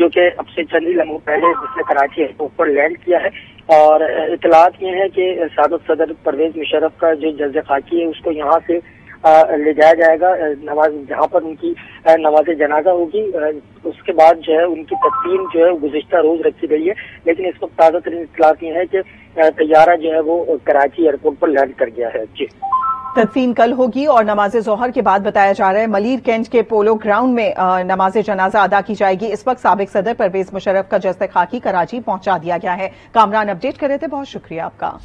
जो कि अब से चंद ही लम्हों पहले उसने कराची एयरपोर्ट पर लैंड किया है। और इतलात ये है कि सबक सदर परवेज मुशरफ का जो जज खाकी है, उसको यहाँ से ले जाया जाएगा नमाज़ जहाँ पर उनकी नमाज़ जनाजा होगी। उसके बाद जो है उनकी तस्वीर जो है गुजशत रोज रखी गई है। लेकिन इस वक्त ताज़ा तरीन इतलात ये है कि तैयारा जो है वो कराची एयरपोर्ट पर लैंड कर गया है। जी। तदफीन कल होगी और नमाज़ जोहर के बाद बताया जा रहा है मलिर कैंट के पोलो ग्राउंड में नमाज़ जनाजा अदा की जाएगी। इस वक्त सबक सदर परवेज मुशरफ का जस्ते खाकी कराची पहुँचा दिया गया है। कामरान अपडेट कर रहे थे, बहुत शुक्रिया आपका।